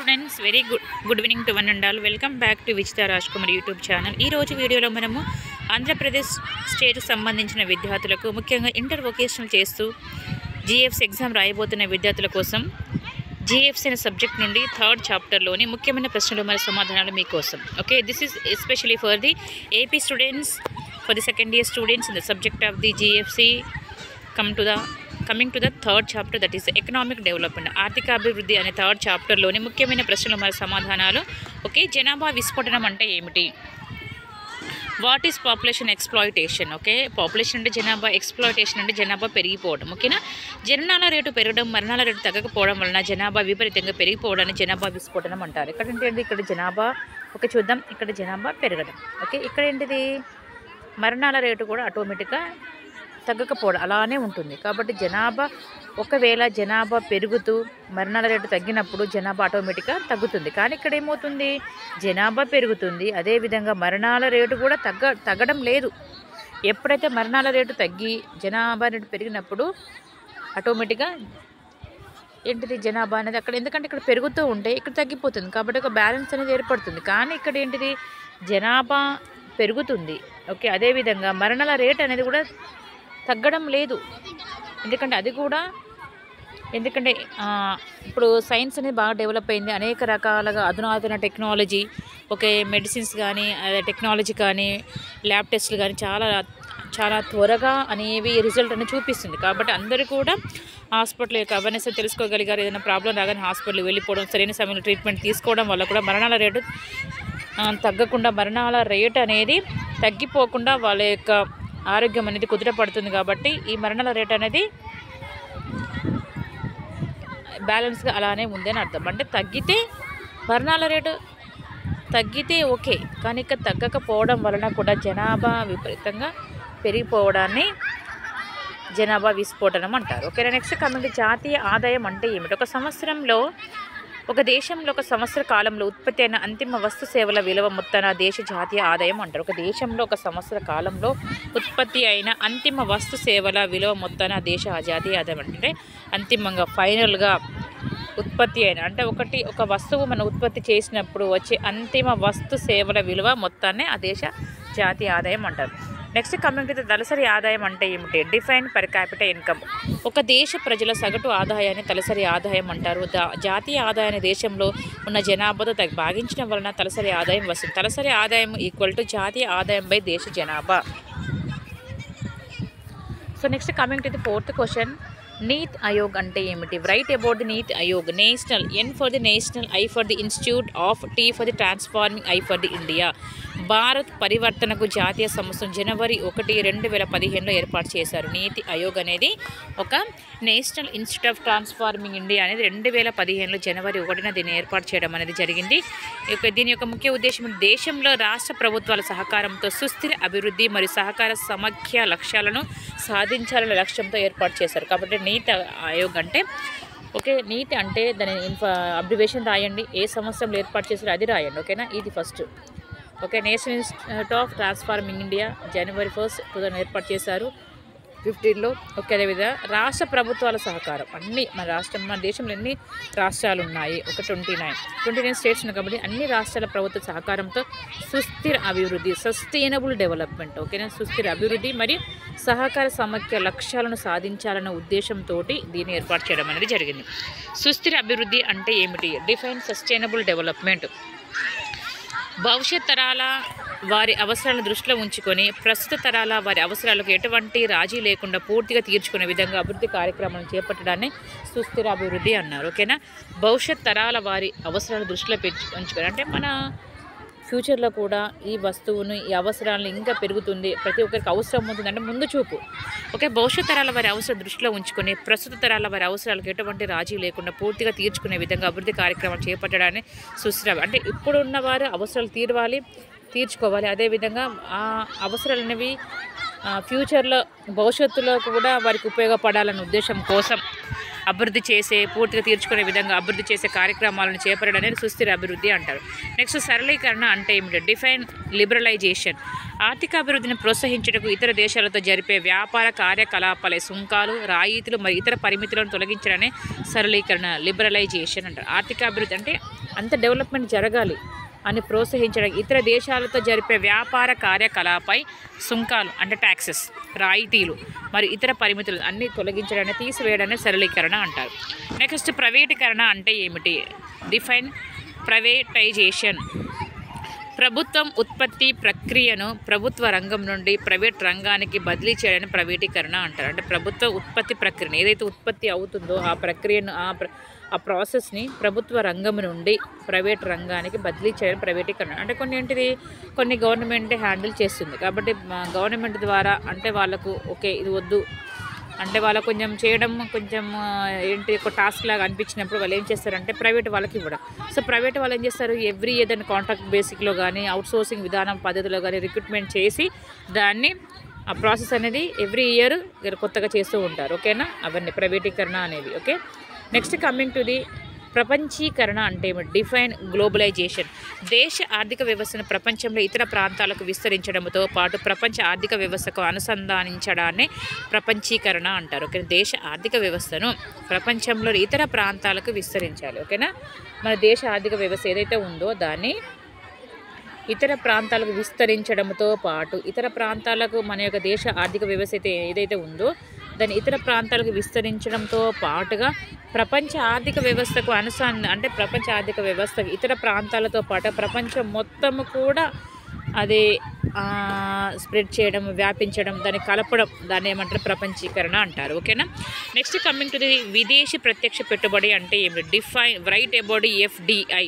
Students very good good evening to one and all welcome back to Vijitha Raj Kumar YouTube channel ఈ రోజు వీడియోలో మనము ఆంధ్రప్రదేశ్ స్టేట్కు సంబంధించిన విద్యార్థులకు ముఖ్యంగా ఇంటర్ వొకేషనల్ చేస్తూ జిఎఫ్స్ ఎగ్జామ్ రాయబోతున్న విద్యార్థుల కోసం జిఎఫ్స్ అనే సబ్జెక్ట్ నుండి థర్డ్ చాప్టర్లోని ముఖ్యమైన ప్రశ్నలు మరియు సమాధానాలు మీకోసం. Okay this is especially for the AP students for the second year students in the subject of the GFC come to the coming to the third chapter that is economic development ఆర్థిక అభివృద్ధి అనే third చాప్టర్లోని ముఖ్యమైన ప్రశ్నలు మరియు సమాధానాలు. Okay జనాభా విస్ఫోటనం అంటే ఏమిటి? What is population exploitation okay population అంటే జనాభా ఎక్స్ప్లాయిటేషన్ అంటే జనాభా పెరిగిపోవడం ఓకేనా జననాల రేటు పెరగడం మరణాల రేటు తగ్గకపోవడం వలన జనాభా విపరీతంగా పెరిగిపోవడాన్ని జనాభా విస్ఫోటనం అంటారు. ఇక్కడ ఏంటంటే ఇక్కడ జనాభా ఓకే చూద్దాం. ఇక్కడ జనాభా పెరగడం ఓకే ఇక్కడ ఏంటిది? మరణాల రేటు కూడా ఆటోమేటిక్గా తగ్గకపోవడం అలానే ఉంటుంది. కాబట్టి జనాభా ఒకవేళ జనాభా పెరుగుతూ మరణాల రేటు తగ్గినప్పుడు జనాభా ఆటోమేటిక్గా తగ్గుతుంది. కానీ ఇక్కడ ఏమవుతుంది జనాభా పెరుగుతుంది. అదేవిధంగా మరణాల రేటు కూడా తగ్గ తగ్గడం లేదు. ఎప్పుడైతే మరణాల రేటు తగ్గి జనాభా రేటు పెరిగినప్పుడు ఆటోమేటిక్గా ఏంటిది జనాభా అనేది అక్కడ ఎందుకంటే ఇక్కడ పెరుగుతూ ఉంటే ఇక్కడ తగ్గిపోతుంది. కాబట్టి ఒక బ్యాలెన్స్ అనేది ఏర్పడుతుంది. కానీ ఇక్కడ ఏంటిది? జనాభా పెరుగుతుంది. ఓకే అదేవిధంగా మరణాల రేట్ అనేది కూడా తగ్గడం లేదు. ఎందుకంటే అది కూడా ఎందుకంటే ఇప్పుడు సైన్స్ అనేది బాగా డెవలప్ అయింది. అనేక రకాలుగా అధునాతన టెక్నాలజీ ఓకే మెడిసిన్స్ కానీ టెక్నాలజీ కానీ ల్యాబ్ టెస్ట్లు కానీ చాలా చాలా త్వరగా అనేవి రిజల్ట్ అనేది చూపిస్తుంది. కాబట్టి అందరూ కూడా హాస్పిటల్ యొక్క అవేర్నెస్ తెలుసుకోగలిగారు. ఏదైనా ప్రాబ్లం రాగానే హాస్పిటల్కి వెళ్ళిపోవడం సరైన సమయంలో ట్రీట్మెంట్ తీసుకోవడం వల్ల కూడా మరణాల రేటు తగ్గకుండా మరణాల రేట్ అనేది తగ్గిపోకుండా వాళ్ళ యొక్క ఆరోగ్యం అనేది కుదుటపడుతుంది కాబట్టి ఈ మరణాల రేట్ అనేది బ్యాలెన్స్గా అలానే ఉంది అని అర్థం. అంటే తగ్గితే మరణాల రేటు తగ్గితే ఓకే కానీ ఇక తగ్గకపోవడం వలన కూడా జనాభా విపరీతంగా పెరిగిపోవడాన్ని జనాభా విస్ఫోటనం అంటారు. ఓకే నెక్స్ట్ కమింగ్ జాతీయ ఆదాయం అంటే ఏమిటి? ఒక సంవత్సరంలో ఒక దేశంలో ఒక సంవత్సర కాలంలో ఉత్పత్తి అయిన అంతిమ వస్తు సేవల విలువ మొత్తాన దేశ జాతీయ ఆదాయం అంటారు. ఒక దేశంలో ఒక సంవత్సర కాలంలో ఉత్పత్తి అయిన అంతిమ వస్తు సేవల విలువ మొత్తాన దేశ జాతీయ ఆదాయం అంటే అంతిమంగా ఫైనల్గా ఉత్పత్తి అయిన అంటే ఒకటి ఒక వస్తువు మనం ఉత్పత్తి చేసినప్పుడు వచ్చే అంతిమ వస్తు సేవల విలువ మొత్తాన్ని ఆ దేశ జాతీయ ఆదాయం అంటారు. నెక్స్ట్ కమింగ్ టు తలసరి ఆదాయం అంటే ఏమిటి? Define per capital income. ఒక దేశ ప్రజల సగటు ఆదాయాన్ని తలసరి ఆదాయం అంటారు. దా- జాతీయ ఆదాయాన్ని దేశంలో ఉన్న జనాభాతో తగ్గ భాగించడం వలన తలసరి ఆదాయం వస్తుంది. తలసరి ఆదాయం ఈక్వల్ టు జాతీయ ఆదాయం బై దేశ జనాభా. So next coming to the fourth question Niti Aayog అంటే ఏమిటి? Write about the Niti Aayog. National N for the national I for the institute of T for the transforming I for the India Bharat పరివర్తనకు జాతీయ సంస్థను జనవరి ఒకటి రెండు వేల పదిహేనులో ఏర్పాటు చేశారు. నీతి ఆయోగ్ అనేది ఒక national institute of transforming India అనేది రెండు వేల పదిహేనులో జనవరి ఒకటిన దీన్ని ఏర్పాటు చేయడం అనేది జరిగింది. దీని యొక్క ముఖ్య ఉద్దేశం దేశంలో రాష్ట్ర ప్రభుత్వాల సహకారంతో సుస్థిర అభివృద్ధి మరియు సహకార సమాఖ్య లక్ష్యాలను సాధించాలనే లక్ష్యంతో ఏర్పాటు చేశారు. కాబట్టి నీతి ఆయోగ్ అంటే ఓకే నీతి అంటే దాని ఇన్ఫా అబ్రివేషన్ రాయండి. ఏ సంవత్సరంలో ఏర్పాటు చేశారో అది రాయండి. ఓకేనా? ఇది first. Okay national institute of transforming India January first two thousand ఏర్పాటు చేశారు. ఫిఫ్టీన్లో ఓకే అదేవిధంగా రాష్ట్ర ప్రభుత్వాల సహకారం. అన్ని మన రాష్ట్రం మన దేశంలో ఎన్ని రాష్ట్రాలు ఉన్నాయి? ఒక twenty nine. Twenty nine states ఉన్నాయి కాబట్టి అన్ని రాష్ట్రాల ప్రభుత్వ సహకారంతో సుస్థిర అభివృద్ధి సస్టైనబుల్ డెవలప్మెంట్ ఓకేనా? సుస్థిర అభివృద్ధి మరియు సహకార సమాఖ్య లక్ష్యాలను సాధించాలన్న ఉద్దేశంతో దీన్ని ఏర్పాటు చేయడం అనేది జరిగింది. సుస్థిర అభివృద్ధి అంటే ఏమిటి? డిఫైన్ సస్టైనబుల్ డెవలప్మెంట్ భవిష్యత్ తరాల వారి అవసరాలను దృష్టిలో ఉంచుకొని ప్రస్తుత తరాల వారి అవసరాలకు ఎటువంటి రాజీ లేకుండా పూర్తిగా తీర్చుకునే విధంగా అభివృద్ధి కార్యక్రమాలను చేపట్టడాన్ని సుస్థిర అభివృద్ధి అన్నారు ఓకేనా? భవిష్యత్ తరాల వారి అవసరాలను దృష్టిలో పెంచు ఉంచుకొని అంటే మన ఫ్యూచర్లో కూడా ఈ వస్తువును ఈ అవసరాలను ఇంకా పెరుగుతుంది. ప్రతి ఒక్కరికి అవసరం ఉంటుంది అంటే ముందు చూపు. ఓకే భవిష్యత్ తరాల వారి అవసరం దృష్టిలో ఉంచుకొని ప్రస్తుత తరాల వారి అవసరాలకు ఎటువంటి రాజీ లేకుండా పూర్తిగా తీర్చుకునే విధంగా అభివృద్ధి కార్యక్రమాలు చేపట్టడాన్ని సుస్థిర అంటే ఇప్పుడున్న వారు అవసరాలు తీరవాలి తీర్చుకోవాలి. అదేవిధంగా ఆ అవసరాలు అనేవి ఫ్యూచర్లో భవిష్యత్తులో కూడా వారికి ఉపయోగపడాలనే ఉద్దేశం కోసం అభివృద్ధి చేసే పూర్తిగా తీర్చుకునే విధంగా అభివృద్ధి చేసే కార్యక్రమాలను చేపట్టడం అనేది సుస్థిర అభివృద్ధి అంటారు. నెక్స్ట్ సరళీకరణ అంటే ఏమిటి? డిఫైన్ లిబరలైజేషన్ ఆర్థిక అభివృద్ధిని ఇతర దేశాలతో జరిపే వ్యాపార కార్యకలాపాలే సుంకాలు రాయితీలు మరియు ఇతర పరిమితులను తొలగించడమే సరళీకరణ లిబరలైజేషన్ అంటారు. ఆర్థిక అభివృద్ధి అంటే అంత డెవలప్మెంట్ జరగాలి అని ప్రోత్సహించడం. ఇతర దేశాలతో జరిపే వ్యాపార కార్యకలాపై సుంకాలు అంటే ట్యాక్సెస్ రాయితీలు మరి ఇతర పరిమితులు అన్ని తొలగించడాన్ని తీసివేయడాన్ని సరళీకరణ అంటారు. నెక్స్ట్ ప్రైవేటీకరణ అంటే ఏమిటి? డిఫైన్ ప్రైవేటైజేషన్ ప్రభుత్వం ఉత్పత్తి ప్రక్రియను ప్రభుత్వ రంగం నుండి ప్రైవేట్ రంగానికి బదిలీ చేయడాన్ని ప్రైవేటీకరణ అంటారు. అంటే ప్రభుత్వ ఉత్పత్తి ప్రక్రియను ఏదైతే ఉత్పత్తి అవుతుందో ఆ ప్రక్రియను ఆ ప్ర ఆ ప్రాసెస్ని ప్రభుత్వ రంగం నుండి ప్రైవేట్ రంగానికి బదిలీ చేయడం ప్రైవేటీకరణ. అంటే కొన్ని ఏంటిది? కొన్ని గవర్నమెంటే హ్యాండిల్ చేస్తుంది. కాబట్టి గవర్నమెంట్ ద్వారా అంటే వాళ్ళకు ఓకే ఇది వద్దు. అంటే వాళ్ళ కొంచెం చేయడం కొంచెం ఏంటి ఒక టాస్క్ లాగా అనిపించినప్పుడు వాళ్ళు ఏం చేస్తారంటే ప్రైవేట్ వాళ్ళకి ఇవ్వడం. సో ప్రైవేట్ వాళ్ళు ఏం చేస్తారు? ఎవ్రీ ఏదైనా కాంట్రాక్ట్ బేసిక్లో కానీ అవుట్సోర్సింగ్ విధానం పద్ధతిలో కానీ రిక్రూట్మెంట్ చేసి దాన్ని ఆ ప్రాసెస్ అనేది ఎవ్రీ ఇయర్ కొత్తగా చేస్తూ ఉంటారు. ఓకేనా? అవన్నీ ప్రైవేటీకరణ అనేది. Okay? Next coming to the ప్రపంచీకరణ అంటే డిఫైన్ గ్లోబలైజేషన్. దేశ ఆర్థిక వ్యవస్థను ప్రపంచంలో ఇతర ప్రాంతాలకు విస్తరించడంతో పాటు ప్రపంచ ఆర్థిక వ్యవస్థకు అనుసంధానించడాన్ని ప్రపంచీకరణ అంటారు. ఓకే దేశ ఆర్థిక వ్యవస్థను ప్రపంచంలో ఇతర ప్రాంతాలకు విస్తరించాలి. ఓకేనా? మన దేశ ఆర్థిక వ్యవస్థ ఏదైతే ఉందో దాన్ని ఇతర ప్రాంతాలకు విస్తరించడంతో పాటు ఇతర ప్రాంతాలకు మన యొక్క దేశ ఆర్థిక వ్యవస్థ అయితే ఏదైతే ఉందో దాన్ని ఇతర ప్రాంతాలకు విస్తరించడంతో పాటుగా ప్రపంచ ఆర్థిక వ్యవస్థకు అనుసంధ అంటే ప్రపంచ ఆర్థిక వ్యవస్థ ఇతర ప్రాంతాలతో పాటు ప్రపంచం మొత్తము కూడా అది స్ప్రెడ్ చేయడం వ్యాపించడం దాన్ని కలపడం దాన్ని ఏమంటారు ప్రపంచీకరణ అంటారు. ఓకేనా? నెక్స్ట్ కమింగ్ టు ది విదేశీ ప్రత్యక్ష పెట్టుబడి అంటే ఏమిటి? Define write about FDI.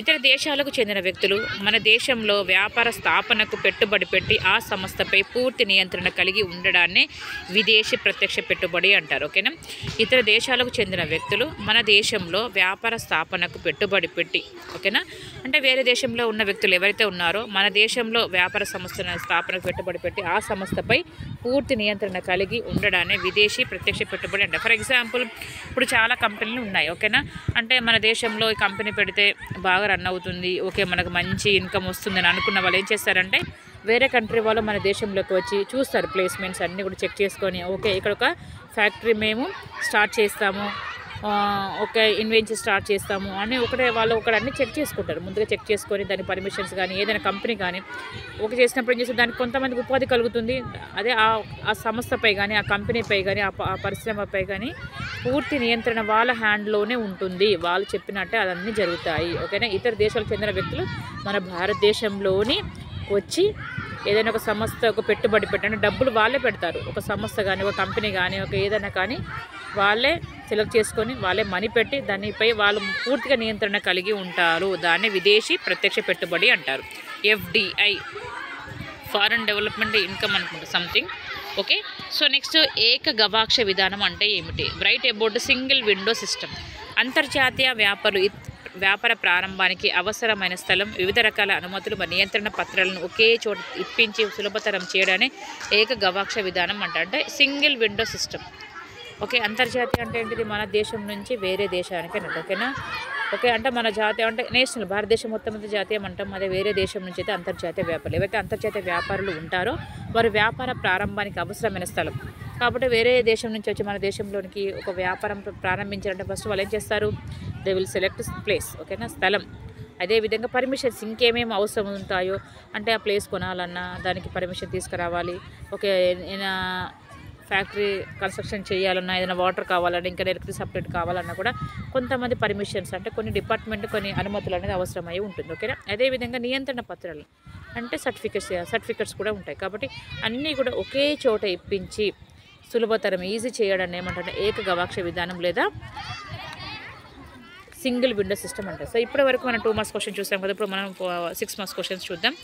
ఇతర దేశాలకు చెందిన వ్యక్తులు మన దేశంలో వ్యాపార స్థాపనకు పెట్టుబడి పెట్టి ఆ సంస్థపై పూర్తి నియంత్రణ కలిగి ఉండడాన్నే విదేశీ ప్రత్యక్ష పెట్టుబడి అంటారు ఓకేనా? ఇతర దేశాలకు చెందిన వ్యక్తులు మన దేశంలో వ్యాపార స్థాపనకు పెట్టుబడి పెట్టి ఓకేనా? అంటే వేరే దేశంలో ఉన్న వ్యక్తులు ఎవరైతే ఉన్నారో మన దేశంలో వ్యాపార సంస్థల స్థాపనకు పెట్టుబడి పెట్టి ఆ సంస్థపై పూర్తి నియంత్రణ కలిగి ఉండడాన్ని విదేశీ ప్రత్యక్ష పెట్టుబడి అంటారు. ఫర్ ఎగ్జాంపుల్ ఇప్పుడు చాలా కంపెనీలు ఉన్నాయి ఓకేనా? అంటే మన దేశంలో ఈ కంపెనీ పెడితే బాగా రన్ అవుతుంది. ఓకే మనకు మంచి ఇన్కమ్ వస్తుందని అనుకున్న వాళ్ళు ఏం చేస్తారంటే వేరే కంట్రీ వాళ్ళు మన దేశంలోకి వచ్చి చూస్తారు ప్లేస్మెంట్స్ అన్నీ కూడా చెక్ చేసుకొని ఓకే ఇక్కడ ఒక ఫ్యాక్టరీ మేము స్టార్ట్ చేస్తాము. ఒక ఇన్వెన్షన్ స్టార్ట్ చేస్తాము అని ఒకటే వాళ్ళు ఒకటి అన్ని చెక్ చేసుకుంటారు. ముందుగా చెక్ చేసుకొని దాని పర్మిషన్స్ కానీ ఏదైనా కంపెనీ కానీ ఒక చేసినప్పుడు ఏం చేస్తే దానికి కొంతమందికి ఉపాధి కలుగుతుంది. అదే ఆ సంస్థపై కానీ ఆ కంపెనీపై కానీ ఆ ప- ఆ పరిశ్రమపై కానీ పూర్తి నియంత్రణ వాళ్ళ హ్యాండ్లోనే ఉంటుంది. వాళ్ళు చెప్పినట్టే అదన్నీ జరుగుతాయి. ఓకేనా? ఇతర దేశాలకు చెందిన వ్యక్తులు మన భారతదేశంలోని వచ్చి ఏదైనా ఒక సంస్థ ఒక పెట్టుబడి పెట్టండి. డబ్బులు వాళ్ళే పెడతారు. ఒక సంస్థ కానీ ఒక కంపెనీ కానీ ఒక ఏదైనా కానీ వాళ్ళే సెలెక్ట్ చేసుకొని వాళ్ళే మనీ పెట్టి దానిపై వాళ్ళు పూర్తిగా నియంత్రణ కలిగి ఉంటారు. దాన్ని విదేశీ ప్రత్యక్ష పెట్టుబడి అంటారు. ఎఫ్డిఐ ఫారెన్ డెవలప్మెంట్ ఇన్కమ్ అనుకుంటా సంథింగ్. ఓకే? సో నెక్స్ట్ ఏక గవాక్ష విధానం అంటే ఏమిటి? Write about single window system. అంతర్జాతీయ వ్యాపారులు ఇత్- వ్యాపార ప్రారంభానికి అవసరమైన స్థలం వివిధ రకాల అనుమతులు మరియు నియంత్రణ పత్రాలను ఒకే చోట ఇప్పించి సులభతరం చేయడాన్ని ఏక గవాక్ష విధానం అంట అంటే సింగిల్ విండో సిస్టమ్. ఓకే అంతర్జాతీయ అంటే ఏంటిది? మన దేశం నుంచి వేరే దేశానికి అన్నట్టు ఓకేనా? ఓకే అంటే మన జాతీయ అంటే నేషనల్ భారతదేశం మొత్తం మీద జాతీయం అంటాం అదే వేరే దేశం నుంచి అయితే అంతర్జాతీయ వ్యాపారులు. ఏవైతే అంతర్జాతీయ వ్యాపారులు ఉంటారో వారి వ్యాపార ప్రారంభానికి అవసరమైన స్థలం. కాబట్టి వేరే దేశం నుంచి వచ్చి మన దేశంలోనికి ఒక వ్యాపారం ప్రారంభించాలంటే ఫస్ట్ వాళ్ళు ఏం చేస్తారు? దే విల్ సెలెక్ట్ ప్లేస్ ఓకేనా? స్థలం. అదేవిధంగా పర్మిషన్స్ ఇంకేమేమి అవసరం ఉంటాయో అంటే ఆ ప్లేస్ కొనాలన్నా దానికి పర్మిషన్ తీసుకురావాలి. ఓకే ఫ్యాక్టరీ కన్స్ట్రక్షన్ చేయాలన్నా ఏదైనా వాటర్ కావాలన్నా ఇంకా ఎలక్ట్రిక్ సపరేట్ కావాలన్నా కూడా కొంతమంది పర్మిషన్స్ అంటే కొన్ని డిపార్ట్మెంట్ కొన్ని అనుమతులు అనేది అవసరమై ఉంటుంది ఓకేనా? అదేవిధంగా నియంత్రణ పత్రాలు అంటే సర్టిఫికెట్స్ సర్టిఫికెట్స్ కూడా ఉంటాయి. కాబట్టి అన్నీ కూడా ఒకే చోట ఇప్పించి సులభతరం ఈజీ చేయడాన్ని ఏమంటారు? ఏక గవాక్ష విధానం లేదా సింగిల్ విండో సిస్టమ్ అంటారు. సో ఇప్పటి వరకు మనం టూ మార్క్స్ క్వశ్చన్ చూసాం కదా ఇప్పుడు మనం సిక్స్ మార్క్స్ క్వశ్చన్స్ చూద్దాం.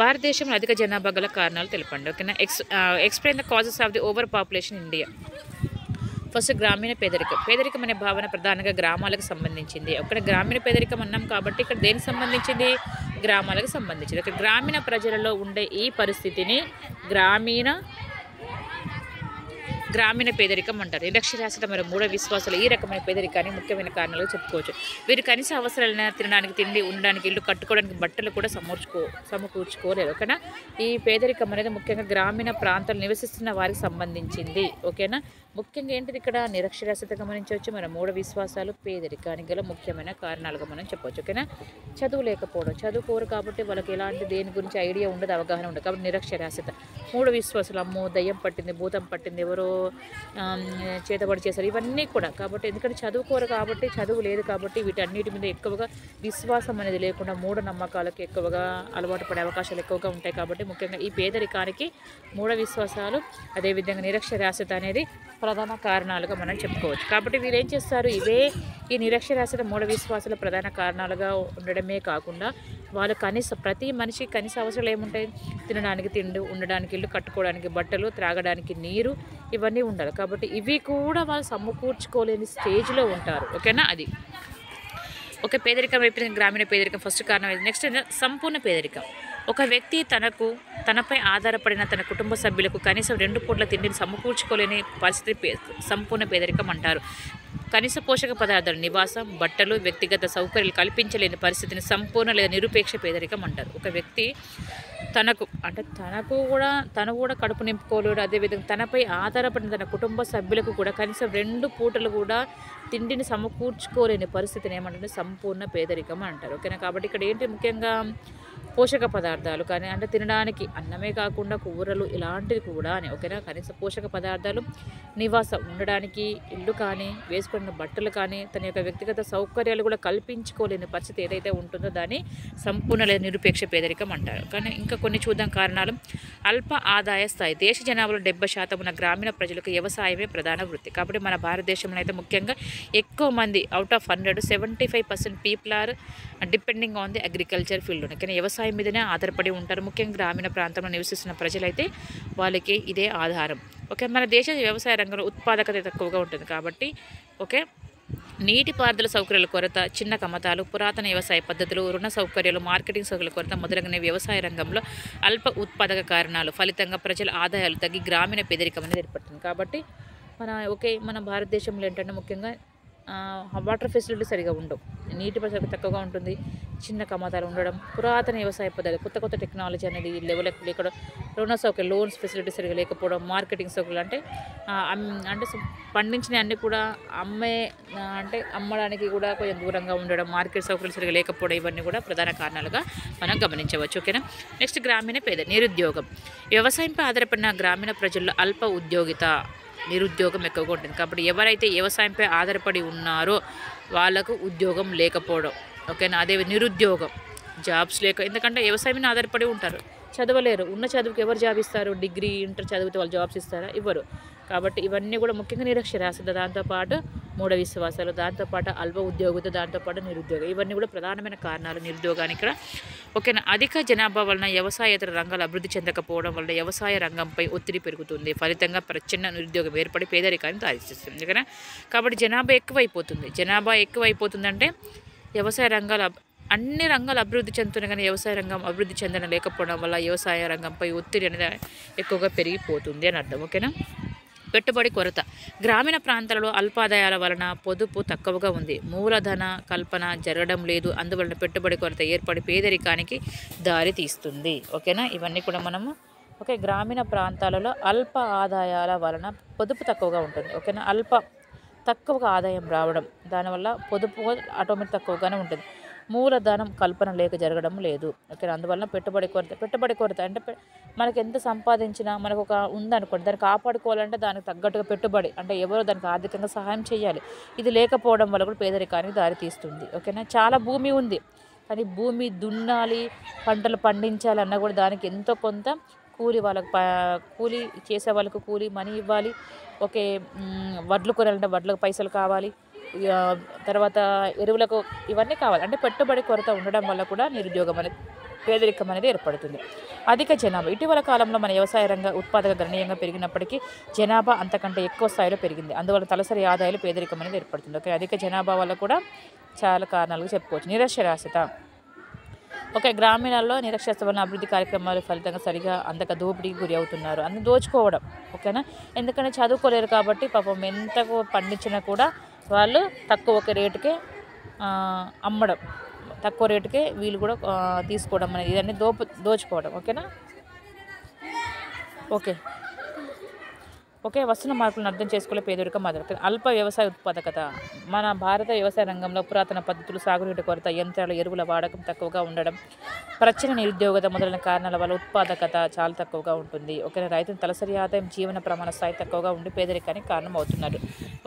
భారతదేశంలో అధిక జనాభా గల కారణాలు తెలపండి ఓకేనా? Ex explain the causes of the over population India first గ్రామీణ పేదరికం. పేదరికం అనే భావన ప్రధానంగా గ్రామాలకు సంబంధించింది. ఒకటి గ్రామీణ పేదరికం అన్నాం కాబట్టి ఇక్కడ దేనికి సంబంధించింది? గ్రామాలకు సంబంధించింది. ఒక గ్రామీణ ప్రజలలో ఉండే ఈ పరిస్థితిని గ్రామీణ గ్రామీణ పేదరికం అంటారు. నిరక్షరాస్యత మరియు మూఢ విశ్వాసాలు ఈ రకమైన పేదరికాన్ని ముఖ్యమైన కారణాలుగా చెప్పుకోవచ్చు. వీరు కనీస అవసరాలైన తినడానికి తిండి ఉండడానికి ఇల్లు కట్టుకోవడానికి బట్టలు కూడా సమూర్చుకో సమకూర్చుకోలేరు. ఓకేనా? ఈ పేదరికం అనేది ముఖ్యంగా గ్రామీణ ప్రాంతాలు నివసిస్తున్న వారికి సంబంధించింది. ఓకేనా? ముఖ్యంగా ఏంటిది ఇక్కడ? నిరక్షరాస్యత గమనించవచ్చు. మన మూఢ విశ్వాసాలు పేదరికానికి గల ముఖ్యమైన కారణాలుగా మనం చెప్పవచ్చు ఓకేనా? చదువు లేకపోవడం. చదువుకోరు కాబట్టి వాళ్ళకి ఎలాంటి దేని గురించి ఐడియా ఉండదు అవగాహన ఉండదు కాబట్టి నిరక్షరాస్యత. మూఢ విశ్వాసాలు అమ్మో దయ్యం పట్టింది భూతం పట్టింది ఎవరో చేతబడి చేశారు. ఇవన్నీ కూడా కాబట్టి ఎందుకంటే చదువుకోరు కాబట్టి చదువు లేదు కాబట్టి వీటన్నిటి మీద ఎక్కువగా విశ్వాసం అనేది లేకుండా మూఢ నమ్మకాలకు ఎక్కువగా అలవాటు పడే అవకాశాలు ఎక్కువగా ఉంటాయి కాబట్టి ముఖ్యంగా ఈ పేదరికానికి మూఢ విశ్వాసాలు అదేవిధంగా నిరక్షరాస్యత అనేది ప్రధాన కారణాలుగా మనం చెప్పుకోవచ్చు. కాబట్టి వీరు ఏం చేస్తారు? ఇవే ఈ నిరక్షరాస్యత మూఢ విశ్వాసాల ప్రధాన కారణాలుగా ఉండడమే కాకుండా వాళ్ళు కనీస ప్రతి మనిషి కనీస అవసరాలు ఏముంటాయి? తినడానికి తిండి ఉండడానికి ఇల్లు కట్టుకోవడానికి బట్టలు త్రాగడానికి నీరు ఇవన్నీ ఉండాలి. కాబట్టి ఇవి కూడా వాళ్ళు సమకూర్చుకోలేని స్టేజ్లో ఉంటారు. ఓకేనా? అది. ఒక పేదరికం అయిపోయిన గ్రామీణ పేదరికం. ఫస్ట్ కారణం అయితే నెక్స్ట్ సంపూర్ణ పేదరికం. ఒక వ్యక్తి తనకు తనపై ఆధారపడిన తన కుటుంబ సభ్యులకు కనీసం రెండు పూట్ల తిండిని సమకూర్చుకోలేని పరిస్థితి పే సంపూర్ణ పేదరికం అంటారు. కనీస పోషక పదార్థాలు నివాసం బట్టలు వ్యక్తిగత సౌకర్యాలు కల్పించలేని పరిస్థితిని సంపూర్ణ లేదా నిరుపేక్ష పేదరికం అంటారు. ఒక వ్యక్తి తనకు అంటే తనకు కూడా తను కూడా కడుపు నింపుకోలేడు. అదేవిధంగా తనపై ఆధారపడిన తన కుటుంబ సభ్యులకు కూడా కనీసం రెండు పూటలు కూడా తిండిని సమకూర్చుకోలేని పరిస్థితిని ఏమంటారు? సంపూర్ణ పేదరికం అంటారు. ఓకేనా? కాబట్టి ఇక్కడ ఏంటి ముఖ్యంగా పోషక పదార్థాలు కానీ అంటే తినడానికి అన్నమే కాకుండా కూరలు ఇలాంటివి కూడా అని ఓకేనా? కనీస పోషక పదార్థాలు నివాసం ఉండడానికి ఇల్లు కానీ వేసుకున్న బట్టలు కానీ తన యొక్క వ్యక్తిగత సౌకర్యాలు కూడా కల్పించుకోలేని పరిస్థితి ఏదైతే ఉంటుందో దాన్ని సంపూర్ణ లేదా నిరుపేక్ష పేదరికం అంటారు. కానీ ఇంకా కొన్ని చూద్దాం కారణాలు. అల్ప ఆదాయ స్థాయి దేశ జనాభాలో డెబ్బై శాతం ఉన్న గ్రామీణ ప్రజలకు వ్యవసాయమే ప్రధాన వృత్తి. కాబట్టి మన భారతదేశంలో అయితే ముఖ్యంగా ఎక్కువ మంది out of hundred seventy five percent people are depending on the agriculture field కానీ వ్యవసాయ మీదనే ఆధారపడి ఉంటారు. ముఖ్యంగా గ్రామీణ ప్రాంతంలో నివసిస్తున్న ప్రజలైతే వాళ్ళకి ఇదే ఆధారం. ఓకే మన దేశ వ్యవసాయ రంగంలో ఉత్పాదకత తక్కువగా ఉంటుంది కాబట్టి ఓకే నీటిపారుదల సౌకర్యాల కొరత చిన్న కమతాలు పురాతన వ్యవసాయ పద్ధతులు రుణ సౌకర్యాలు మార్కెటింగ్ సౌకర్యాల కొరత మొదలగున వ్యవసాయ రంగంలో అల్ప ఉత్పాదక కారణాలు. ఫలితంగా ప్రజల ఆదాయాలు తగ్గి గ్రామీణ పేదరికం అనేది ఏర్పడుతుంది. కాబట్టి మన ఓకే మన భారతదేశంలో ఏంటంటే ముఖ్యంగా వాటర్ ఫెసిలిటీ సరిగా ఉండవు. నీటి పరిస్థితి తక్కువగా ఉంటుంది. చిన్న కమతాలు ఉండడం పురాతన వ్యవసాయ పద్ధతి కొత్త కొత్త టెక్నాలజీ అనేది లెవెల్ ఇక్కడ రుణ సౌకర్యం లోన్స్ ఫెసిలిటీ సరిగా లేకపోవడం మార్కెటింగ్ సౌకర్యాలు అంటే అంటే పండించిన అన్నీ కూడా అమ్మే అంటే అమ్మడానికి కూడా కొంచెం దూరంగా ఉండడం మార్కెట్ సౌకర్యాలు సరిగా లేకపోవడం ఇవన్నీ కూడా ప్రధాన కారణాలుగా మనం గమనించవచ్చు ఓకేనా? నెక్స్ట్ గ్రామీణ పేద నిరుద్యోగం. వ్యవసాయంపై ఆధారపడిన గ్రామీణ ప్రజల్లో అల్ప ఉద్యోగిత నిరుద్యోగం ఎక్కువగా ఉంటుంది. కాబట్టి ఎవరైతే వ్యవసాయంపై ఆధారపడి ఉన్నారో వాళ్ళకు ఉద్యోగం లేకపోవడం ఓకేనా? అదే నిరుద్యోగం జాబ్స్ లేక ఎందుకంటే వ్యవసాయం మీద ఆధారపడి ఉంటారు. చదవలేరు. ఉన్న చదువుకి ఎవరు జాబ్ ఇస్తారు? డిగ్రీ ఇంటర్ చదివితే వాళ్ళు జాబ్స్ ఇస్తారా? ఇవ్వరు. కాబట్టి ఇవన్నీ కూడా ముఖ్యంగా నిరక్షరాస్యత. దాంతోపాటు మూఢ విశ్వాసాలు దాంతోపాటు అల్ప ఉద్యోగిత దాంతోపాటు నిరుద్యోగం ఇవన్నీ కూడా ప్రధానమైన కారణాలు నిరుద్యోగానికి ఇక్కడ ఓకేనా అధిక జనాభా వలన వ్యవసాయేతర రంగాలు అభివృద్ధి చెందకపోవడం వల్ల వ్యవసాయ రంగంపై ఒత్తిడి పెరుగుతుంది. ఫలితంగా ప్రచ్ఛన్న నిరుద్యోగం ఏర్పడి పేదరికాన్ని దారిస్తుంది ఓకేనా? కాబట్టి జనాభా ఎక్కువైపోతుంది. జనాభా ఎక్కువైపోతుందంటే వ్యవసాయ రంగాలు అన్ని రంగాలు అభివృద్ధి చెందుతున్నాయి కానీ వ్యవసాయ రంగం అభివృద్ధి చెందడం లేకపోవడం వల్ల వ్యవసాయ రంగంపై ఒత్తిడి అనేది ఎక్కువగా పెరిగిపోతుంది అని అర్థం. ఓకేనా? పెట్టుబడి కొరత. గ్రామీణ ప్రాంతాలలో అల్పాదాయాల వలన పొదుపు తక్కువగా ఉంది. మూలధన కల్పన జరగడం లేదు. అందువలన పెట్టుబడి కొరత ఏర్పడి పేదరికానికి దారి తీస్తుంది. ఓకేనా? ఇవన్నీ కూడా మనము ఓకే గ్రామీణ ప్రాంతాలలో అల్ప ఆదాయాల వలన పొదుపు తక్కువగా ఉంటుంది. ఓకేనా? అల్ప తక్కువగా ఆదాయం రావడం దానివల్ల పొదుపు ఆటోమేటిక్ తక్కువగానే ఉంటుంది. మూలధనం కల్పన లేక జరగడం లేదు. ఓకే అందువల్ల పెట్టుబడి కొరత పెట్టుబడి కొరత అంటే మనకి ఎంత సంపాదించినా మనకు ఒక ఉందనుకోండి దాన్ని కాపాడుకోవాలంటే దానికి తగ్గట్టుగా పెట్టుబడి అంటే ఎవరో దానికి ఆర్థికంగా సహాయం చేయాలి. ఇది లేకపోవడం వల్ల కూడా పేదరికానికి దారితీస్తుంది. ఓకేనా? చాలా భూమి ఉంది. కానీ భూమి దున్నాలి పంటలు పండించాలన్నా కూడా దానికి ఎంతో కొంత కూలి వాళ్ళకు ప కూలి చేసే వాళ్ళకు కూలి మనీ ఇవ్వాలి. ఓకే వడ్లు కొనాలంటే వడ్లకు పైసలు కావాలి. తర్వాత ఎరువులకు ఇవన్నీ కావాలి. అంటే పెట్టుబడి కొరత ఉండడం వల్ల కూడా నిరుద్యోగం అనేది పేదరికం అనేది ఏర్పడుతుంది. అధిక జనాభా ఇటీవల కాలంలో మన వ్యవసాయ రంగ ఉత్పాదక గణనీయంగా పెరిగినప్పటికీ జనాభా అంతకంటే ఎక్కువ స్థాయిలో పెరిగింది. అందువల్ల తలసరి ఆదాయాలు పేదరికం అనేది ఏర్పడుతుంది. ఓకే అధిక జనాభా వల్ల కూడా చాలా కారణాలుగా చెప్పుకోవచ్చు. నిరక్షరాస్యత ఓకే గ్రామీణాల్లో నిరక్షరమైన అభివృద్ధి కార్యక్రమాలు ఫలితంగా సరిగా అందక దోపిడీకి గురి అవుతున్నారు. అన్ని దోచుకోవడం ఓకేనా? ఎందుకంటే చదువుకోలేరు కాబట్టి పాపం ఎంతకు పండించినా కూడా వాళ్ళు తక్కువ ఒక రేటుకే అమ్మడం. తక్కువ రేటుకే వీళ్ళు కూడా తీసుకోవడం అనేది ఇదన్నీ దోపు దోచుకోవడం. ఓకేనా? ఓకే. ఒకే వస్తున్న మార్పులను అర్థం చేసుకోలే పేదరికం మొదలు అల్ప వ్యవసాయ ఉత్పాదకత. మన భారత వ్యవసాయ రంగంలో పురాతన పద్ధతులు సాగునీటి కొరత యంత్రాల ఎరువుల వాడకం తక్కువగా ఉండడం ప్రచ్ఛన్న నిరుద్యోగత మొదలైన కారణాల వల్ల ఉత్పాదకత చాలా తక్కువగా ఉంటుంది. ఓకే రైతులు తలసరి ఆదాయం జీవన ప్రమాణ స్థాయి తక్కువగా ఉండి పేదరికానికి కారణం అవుతున్నారు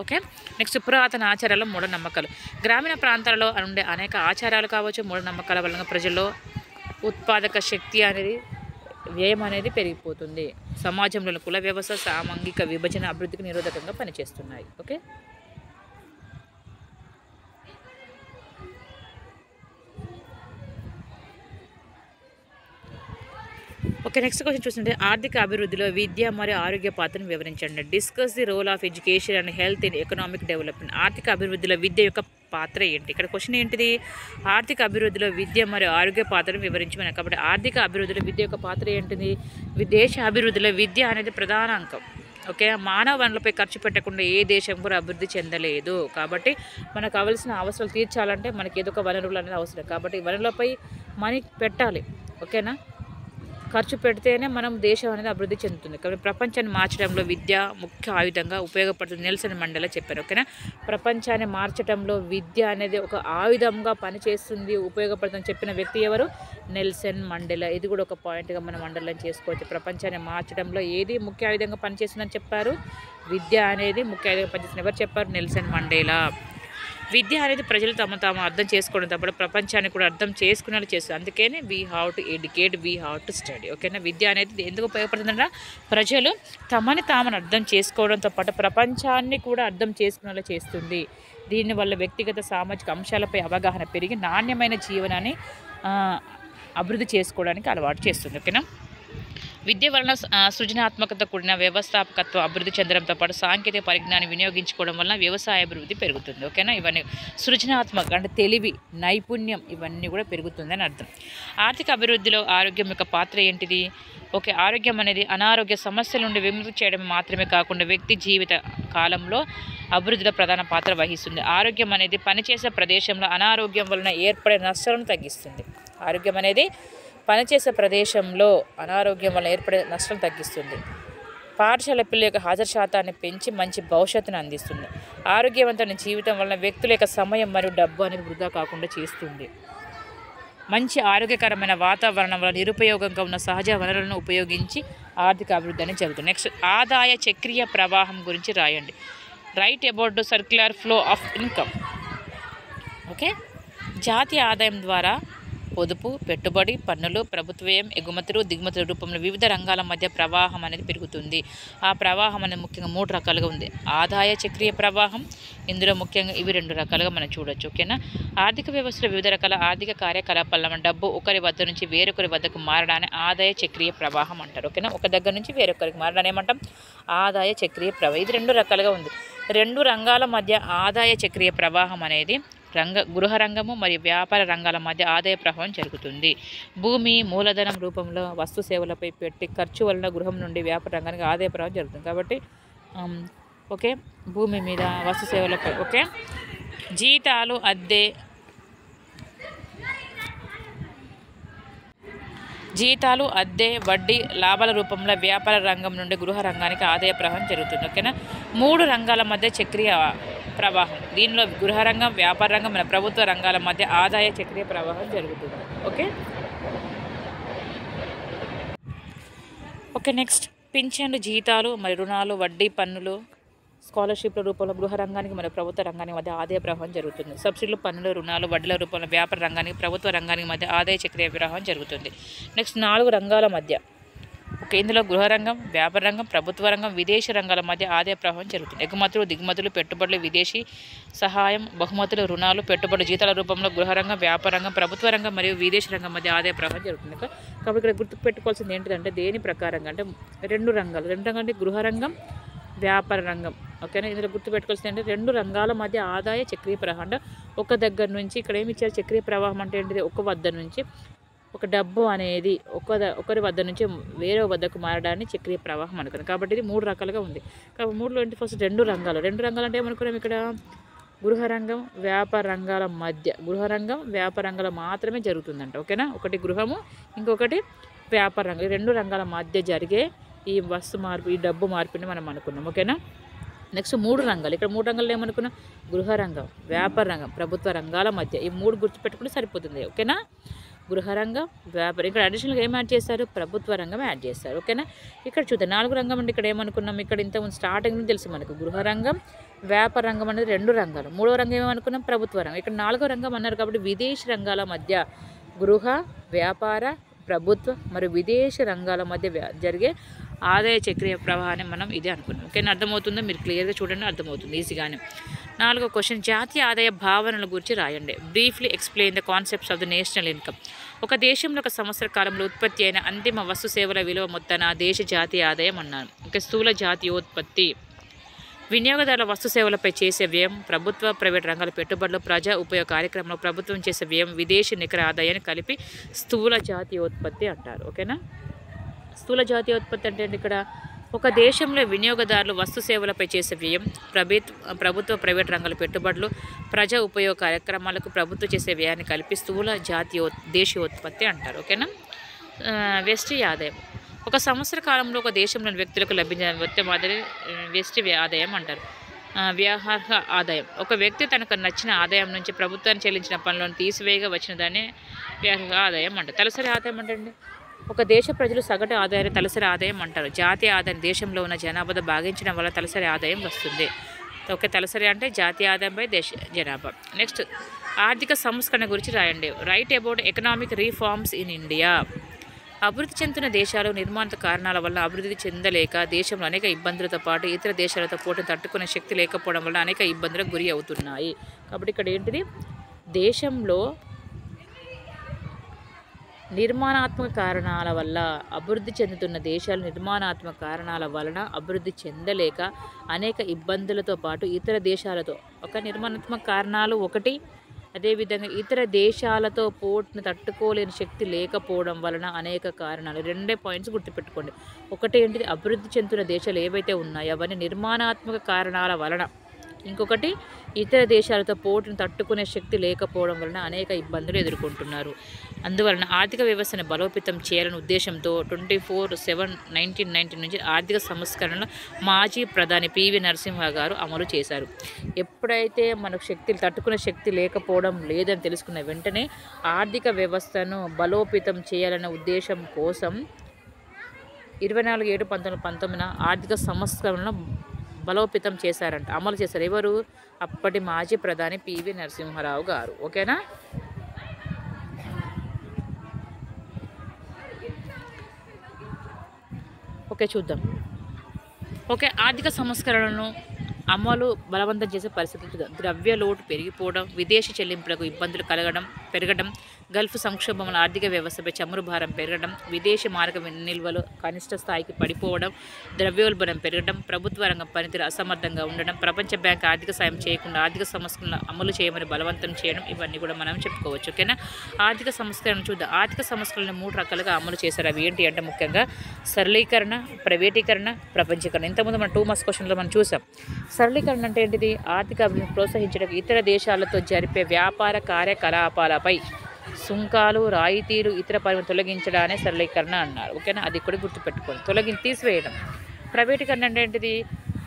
ఓకే? నెక్స్ట్ పురాతన ఆచారాలు మూఢనమ్మకాలు. గ్రామీణ ప్రాంతాలలో ఉండే అనేక ఆచారాలు కావచ్చు మూఢనమ్మకాల వలన ప్రజల్లో ఉత్పాదక శక్తి అనేది వ్యయం అనేది పెరిగిపోతుంది. సమాజంలోని కుల వ్యవస్థ సామాంగిక విభజన అభివృద్ధికి నిరోధకంగా పనిచేస్తున్నాయి. ఓకే? ఓకే నెక్స్ట్ క్వశ్చన్ చూస్తుంటే ఆర్థిక అభివృద్ధిలో విద్య మరియు ఆరోగ్య పాత్రను వివరించండి. Discuss the role of education and health in economic development. ఆర్థిక అభివృద్ధిలో విద్య యొక్క పాత్ర ఏంటి? ఇక్కడ క్వశ్చన్ ఏంటిది? ఆర్థిక అభివృద్ధిలో విద్య మరియు ఆరోగ్య పాత్రను వివరించమని కాబట్టి ఆర్థిక అభివృద్ధిలో విద్య యొక్క పాత్ర ఏంటిది? దేశ అభివృద్ధిలో విద్య అనేది ప్రధాన అంకం. ఓకే? మానవ వనరులపై ఖర్చు పెట్టకుండా ఏ దేశం కూడా అభివృద్ధి చెందలేదు. కాబట్టి మనకు కావాల్సిన అవసరాలు తీర్చాలంటే మనకి ఏదో ఒక వనరులు అనేది అవసరం. కాబట్టి వనరులపై మనీ పెట్టాలి. ఓకేనా? ఖర్చు పెడితేనే మనం దేశం అనేది అభివృద్ధి చెందుతుంది. కాబట్టి ప్రపంచాన్ని మార్చడంలో విద్య ముఖ్య ఆయుధంగా ఉపయోగపడుతుంది. నెల్సన్ మండల చెప్పారు ఓకేనా? ప్రపంచాన్ని మార్చడంలో విద్య అనేది ఒక ఆయుధంగా పనిచేస్తుంది ఉపయోగపడుతుందని చెప్పిన వ్యక్తి ఎవరు? Nelson Mandela. ఇది కూడా ఒక పాయింట్గా మనం మండలం చేసుకోవచ్చు. ప్రపంచాన్ని మార్చడంలో ఏది ముఖ్య ఆయుధంగా పనిచేస్తుందని చెప్పారు? విద్య అనేది ముఖ్య ఆయుధంగా పనిచేస్తుంది ఎవరు చెప్పారు? Nelson Mandela. విద్య అనేది ప్రజలు తమ తాము అర్థం చేసుకోవడం తప్ప ప్రపంచాన్ని కూడా అర్థం చేసుకునేలా చేస్తుంది. అందుకనే we have to educate we have to study ఓకేనా విద్య అనేది ఎందుకు ఉపయోగపడుతుందంటే ప్రజలు తమని తామని అర్థం చేసుకోవడంతో పాటు ప్రపంచాన్ని కూడా అర్థం చేసుకునేలా చేస్తుంది. దీనివల్ల వ్యక్తిగత సామాజిక అంశాలపై అవగాహన పెరిగి నాణ్యమైన జీవనాన్ని అభివృద్ధి చేసుకోవడానికి అలవాటు చేస్తుంది. ఓకేనా విద్య వలన సృజనాత్మకత కూడిన వ్యవస్థాపకత్వం అభివృద్ధి చెందడంతో పాటు సాంకేతిక పరిజ్ఞానం వినియోగించుకోవడం వలన వ్యవసాయ అభివృద్ధి పెరుగుతుంది ఓకేనా? ఇవన్నీ సృజనాత్మక అంటే తెలివి నైపుణ్యం ఇవన్నీ కూడా పెరుగుతుందని అర్థం. ఆర్థిక అభివృద్ధిలో ఆరోగ్యం యొక్క పాత్ర ఏంటిది? ఓకే ఆరోగ్యం అనేది అనారోగ్య సమస్యల నుండి విముక్తి చేయడం మాత్రమే కాకుండా వ్యక్తి జీవిత కాలంలో అభివృద్ధిలో ప్రధాన పాత్ర వహిస్తుంది. ఆరోగ్యం అనేది పనిచేసే ప్రదేశంలో అనారోగ్యం వలన ఏర్పడే నష్టాలను తగ్గిస్తుంది. ఆరోగ్యం అనేది పనిచేసే ప్రదేశంలో అనారోగ్యం వల్ల ఏర్పడే నష్టం తగ్గిస్తుంది. పాఠశాల పిల్లల యొక్క హాజరు శాతాన్ని పెంచి మంచి భవిష్యత్తును అందిస్తుంది. ఆరోగ్యవంతమైన జీవితం వలన వ్యక్తుల యొక్క సమయం మరియు డబ్బు అనేది వృధా కాకుండా చేస్తుంది. మంచి ఆరోగ్యకరమైన వాతావరణం వల్ల నిరుపయోగంగా ఉన్న సహజ వనరులను ఉపయోగించి ఆర్థిక అభివృద్ధి అనేది జరుగుతుంది. నెక్స్ట్ ఆదాయ చక్రీయ ప్రవాహం గురించి రాయండి. Write about circular flow of income okay జాతీయ ఆదాయం ద్వారా పొదుపు పెట్టుబడి పన్నులు ప్రభుత్వం ఎగుమతులు దిగుమతుల రూపంలో వివిధ రంగాల మధ్య ప్రవాహం అనేది పెరుగుతుంది. ఆ ప్రవాహం అనేది ముఖ్యంగా మూడు రకాలుగా ఉంది. ఆదాయ చక్రీయ ప్రవాహం ఇందులో ముఖ్యంగా ఇవి రెండు రకాలుగా మనం చూడొచ్చు ఓకేనా? ఆర్థిక వ్యవస్థలో వివిధ రకాల ఆర్థిక కార్యకలాపాల డబ్బు ఒకరి వద్ద నుంచి వేరొకరి వద్దకు మారడాన్ని ఆదాయ చక్రీయ ప్రవాహం అంటారు ఓకేనా? ఒక దగ్గర నుంచి వేరొకరికి మారడాన్ని ఏమంటాం? ఆదాయ చక్రీయ ప్రవాహం ఇది రెండు రకాలుగా ఉంది. రెండు రంగాల మధ్య ఆదాయ చక్రీయ ప్రవాహం అనేది రంగ గృహ రంగము మరియు వ్యాపార రంగాల మధ్య ఆదాయ ప్రవాహం జరుగుతుంది. భూమి మూలధనం రూపంలో వస్తు సేవలపై పెట్టి ఖర్చు వలన గృహం నుండి వ్యాపార రంగానికి ఆదాయ ప్రవాహం జరుగుతుంది. కాబట్టి ఓకే భూమి మీద వస్తు సేవలపై ఓకే. జీతాలు అద్దె జీతాలు అద్దె వడ్డీ లాభాల రూపంలో వ్యాపార రంగం నుండి గృహ రంగానికి ఆదాయ ప్రవాహం జరుగుతుంది. ఓకేనా? మూడు రంగాల మధ్య చక్రీయ ప్రవాహం. దీనిలో గృహ రంగం వ్యాపార రంగం మన ప్రభుత్వ రంగాల మధ్య ఆదాయ చక్రీయ ప్రవాహం జరుగుతుంది. ఓకే? Okay next. పింఛన్లు జీతాలు మరి రుణాలు వడ్డీ పన్నులు స్కాలర్షిప్ల రూపంలో గృహ రంగానికి మరియు ప్రభుత్వ రంగానికి మధ్య ఆదాయ ప్రవాహం జరుగుతుంది. సబ్సిడీలు పన్నులు రుణాలు వడ్డీల రూపంలో వ్యాపార రంగానికి ప్రభుత్వ రంగానికి మధ్య ఆదాయ చక్రీయ ప్రవాహం జరుగుతుంది. నెక్స్ట్ నాలుగు రంగాల మధ్య. ఇందులో గృహరంగం వ్యాపార రంగం ప్రభుత్వ రంగం విదేశీ రంగాల మధ్య ఆదాయ ప్రవాహం జరుగుతుంది. ఎగుమతులు దిగుమతులు పెట్టుబడులు విదేశీ సహాయం బహుమతులు రుణాలు పెట్టుబడులు జీతాల రూపంలో గృహరంగం వ్యాపార రంగం ప్రభుత్వ రంగం మరియు విదేశీ రంగం మధ్య ఆదాయ ప్రవాహం జరుగుతుంది. కాబట్టి ఇక్కడ గుర్తుకు పెట్టుకోవాల్సింది ఏంటిదంటే దేని ప్రకారంగా అంటే రెండు రంగాలు. రెండు రంగాలు అంటే గృహ రంగం వ్యాపార రంగం. ఓకేనా? ఇందులో గుర్తుపెట్టుకోవాల్సింది అంటే రెండు రంగాల మధ్య ఆదాయ చక్రీయ ప్రవాహం. అంటే ఒక దగ్గర నుంచి ఇక్కడ ఏమి ఇచ్చారు? చక్రీయ ప్రవాహం అంటే ఏంటిది? ఒక వద్ద నుంచి. ఒక డబ్బు అనేది ఒక ఒకరి వద్ద నుంచి వేరే వద్దకు మారడాన్ని చక్రీయ ప్రవాహం అనుకున్నాం కాబట్టి ఇది మూడు రకాలుగా ఉంది. కాబట్టి మూడులో ఏంటి? ఫస్ట్ రెండు రంగాలు. రెండు రంగాలు అంటే ఏమనుకున్నాం ఇక్కడ? గృహ రంగం వ్యాపార రంగాల మధ్య. గృహ రంగం వ్యాపార రంగాల మాత్రమే జరుగుతుందంట. ఓకేనా? ఒకటి గృహము ఇంకొకటి వ్యాపార రంగం ఈ రెండు రంగాల మధ్య జరిగే ఈ వస్తు మార్పు ఈ డబ్బు మార్పుని మనం అనుకున్నాం. ఓకేనా? నెక్స్ట్ మూడు రంగాలు. ఇక్కడ మూడు రంగాలు ఏమనుకున్నాం? గృహ రంగం వ్యాపార రంగం ప్రభుత్వ రంగాల మధ్య. ఈ మూడు గుర్తుపెట్టుకుంటే సరిపోతుంది. ఓకేనా? గృహరంగం వ్యాపారం. ఇక్కడ అడిషనల్గా ఏం యాడ్ చేస్తారు? ప్రభుత్వ రంగం యాడ్ చేస్తారు. ఓకేనా ఇక్కడ చూద్దాం. నాలుగు రంగం అంటే ఇక్కడ ఏమనుకున్నాం? ఇక్కడ ఇంత స్టార్టింగ్ నుంచి తెలుసు మనకు. గృహ రంగం వ్యాపార రంగం అనేది రెండు రంగాలు. మూడో రంగం ఏమనుకున్నాం? ప్రభుత్వ రంగం. ఇక్కడ నాలుగో రంగం అన్నారు కాబట్టి విదేశీ రంగాల మధ్య గృహ వ్యాపార ప్రభుత్వ మరియు విదేశీ రంగాల మధ్య జరిగే ఆదాయ చక్రీయ ప్రవాహాన్ని మనం ఇదే అనుకున్నాం. ఓకేనా అర్థమవుతుందో? మీరు క్లియర్గా చూడండి అర్థమవుతుంది. ఈజీగానే నాలుగో క్వశ్చన్ జాతీయ ఆదాయ భావనల గురించి రాయండి. Briefly explain the concepts of the national income ఒక దేశంలో ఒక సంవత్సర కాలంలో ఉత్పత్తి అయిన అంతిమ వస్తు సేవల విలువ మొత్తాన్ని ఆ దేశ జాతీయ ఆదాయం అన్నాను ఇక స్థూల జాతీయోత్పత్తి. వినియోగదారుల వస్తు సేవలపై చేసే వ్యయం ప్రభుత్వ ప్రైవేట్ రంగాల పెట్టుబడులు ప్రజా ఉపయోగ కార్యక్రమంలో ప్రభుత్వం చేసే వ్యయం విదేశీ నికర ఆదాయాన్ని కలిపి స్థూల జాతీయోత్పత్తి అంటారు. ఓకేనా? స్థూల జాతీయోత్పత్తి అంటే ఇక్కడ? ఒక దేశంలో వినియోగదారులు వస్తు సేవలపై చేసే వ్యయం ప్రభుత్వ ప్రభుత్వ ప్రైవేట్ రంగాల పెట్టుబడులు ప్రజా ఉపయోగ కార్యక్రమాలకు ప్రభుత్వం చేసే వ్యయాన్ని కలిపి స్థూల జాతీయ దేశీయోత్పత్తి అంటారు ఓకేనా? వెస్ట్ ఆదాయం. ఒక సంవత్సర కాలంలో ఒక దేశంలోని వ్యక్తులకు లభించిన వ్యక్తి మాదిరి వెస్ట్ ఆదాయం అంటారు. ఆ, వ్యాహార ఆదాయం. ఒక వ్యక్తి తనకు నచ్చిన ఆదాయం నుంచి ప్రభుత్వాన్ని చెల్లించిన పనులను తీసివేయగా వచ్చిన దాన్ని వ్యాహార ఆదాయం అంటారు. తలసరి ఆదాయం అంటే ఒక దేశ ప్రజలు సగటు ఆదాయాన్ని తలసరి ఆదాయం అంటారు. జాతీయ ఆదాయం దేశంలో ఉన్న జనాభాతో భాగించడం వల్ల తలసరి ఆదాయం వస్తుంది. ఓకే తలసరి అంటే జాతీయ ఆదాయంపై దేశ జనాభా. నెక్స్ట్ ఆర్థిక సంస్కరణ గురించి రాయండి. Write about economic reforms in India అభివృద్ధి చెందుతున్న దేశాలు నిర్మాణ కారణాల వల్ల అభివృద్ధి చెందలేక దేశంలో అనేక ఇబ్బందులతో పాటు ఇతర దేశాలతో పోటీ తట్టుకునే శక్తి లేకపోవడం వల్ల అనేక ఇబ్బందులకు గురి అవుతున్నాయి. కాబట్టి ఇక్కడ ఏంటిది? దేశంలో నిర్మాణాత్మక కారణాల వల్ల అభివృద్ధి చెందుతున్న దేశాలు నిర్మాణాత్మక కారణాల వలన అభివృద్ధి చెందలేక అనేక ఇబ్బందులతో పాటు ఇతర దేశాలతో ఒక నిర్మాణాత్మక కారణాలు ఒకటి. అదేవిధంగా ఇతర దేశాలతో పోటీని తట్టుకోలేని శక్తి లేకపోవడం వలన అనేక కారణాలు. రెండే పాయింట్స్ గుర్తుపెట్టుకోండి. ఒకటి ఏంటిది? అభివృద్ధి చెందుతున్న దేశాలు ఏవైతే ఉన్నాయో అవన్నీ నిర్మాణాత్మక కారణాల వలన ఇంకొకటి ఇతర దేశాలతో పోటీని తట్టుకునే శక్తి లేకపోవడం వలన అనేక ఇబ్బందులు ఎదుర్కొంటున్నారు. అందువలన ఆర్థిక వ్యవస్థను బలోపేతం చేయాలనే ఉద్దేశంతో twenty four seven nineteen ninety నుంచి ఆర్థిక సంస్కరణలు మాజీ ప్రధాని పివి నరసింహ గారు అమలు చేశారు. ఎప్పుడైతే మనకు శక్తి తట్టుకునే శక్తి లేకపోవడం లేదని తెలుసుకున్న వెంటనే ఆర్థిక వ్యవస్థను బలోపేతం చేయాలనే ఉద్దేశం కోసం ఇరవై నాలుగు ఏడు పంతొమ్మిది పంతొమ్మిదిన ఆర్థిక సంస్కరణలను బలోపేతం చేశారంట అమలు చేశారు. ఎవరు? అప్పటి మాజీ ప్రధాని పివి నరసింహారావు గారు. ఓకేనా? ఓకే చూద్దాం. ఓకే ఆర్థిక సంస్కరణలను అమలు బలవంతం చేసే పరిస్థితులు చూద్దాం. ద్రవ్య లోటు పెరిగిపోవడం విదేశీ చెల్లింపులకు ఇబ్బందులు కలగడం పెరగడం గల్ఫ్ సంక్షోభంలో ఆర్థిక వ్యవస్థపై చమురు భారం పెరగడం విదేశీ మార్గ నిల్వలు కనిష్ట స్థాయికి పడిపోవడం ద్రవ్యోల్బణం పెరగడం ప్రభుత్వ రంగం పనితీరు అసమర్థంగా ఉండడం ప్రపంచ బ్యాంక్ ఆర్థిక సాయం చేయకుండా ఆర్థిక సంస్కరణలు అమలు చేయమని బలవంతం చేయడం ఇవన్నీ కూడా మనం చెప్పుకోవచ్చు ఓకేనా? ఆర్థిక సంస్కరణ చూద్దాం. ఆర్థిక సంస్కరణలు మూడు రకాలుగా అమలు చేశారు. అవి ఏంటి అంటే ముఖ్యంగా సరళీకరణ ప్రైవేటీకరణ ప్రపంచీకరణ. ఇంతకుముందు మనం టూ మస్ క్వశ్చన్లో మనం చూసాం. సరళీకరణ అంటే ఏంటిది? ఆర్థిక అభివృద్ధిని ప్రోత్సహించడానికి ఇతర దేశాలతో జరిపే వ్యాపార కార్యకలాపాలపై సుంకాలు రాయితీలు ఇతర పరిమితి తొలగించడానే సరళీకరణ అన్నారు. ఓకేనా? అది కూడా గుర్తుపెట్టుకోండి. తొలగి తీసివేయడం. ప్రైవేటీకరణ అంటే ఏంటిది?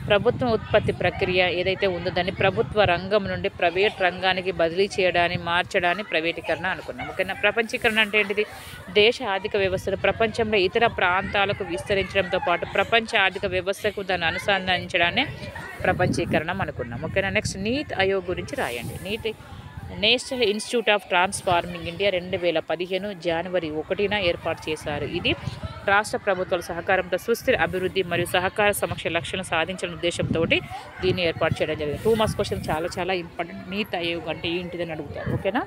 ప్రభుత్వం ఉత్పత్తి ప్రక్రియ ఏదైతే ఉందో దాన్ని ప్రభుత్వ రంగం నుండి ప్రైవేట్ రంగానికి బదిలీ చేయడాన్ని మార్చడాన్ని ప్రైవేటీకరణ అనుకున్నాం. ఓకేనా? ప్రపంచీకరణ అంటే ఏంటిది? దేశ ఆర్థిక వ్యవస్థను ప్రపంచంలో ఇతర ప్రాంతాలకు విస్తరించడంతో పాటు ప్రపంచ ఆర్థిక వ్యవస్థకు దాన్ని అనుసంధానించడాన్ని ప్రపంచీకరణం అనుకున్నాం. ఓకేనా? నెక్స్ట్ నీట్ ఆయోగ్ గురించి రాయండి. Niti national institute of transforming India రెండు వేల పదిహేను జనవరి ఒకటిన ఏర్పాటు చేశారు. ఇది రాష్ట్ర ప్రభుత్వాల సహకారంతో సుస్థిర అభివృద్ధి మరియు సహకార సమక్ష లక్ష్యాలను సాధించిన ఉద్దేశంతో దీన్ని ఏర్పాటు చేయడం జరిగింది. టూ మార్క్స్ క్వశ్చన్ చాలా చాలా ఇంపార్టెంట్ నీతి ఆయోగ్ అంటే ఏంటిదని అడుగుతారు. ఓకేనా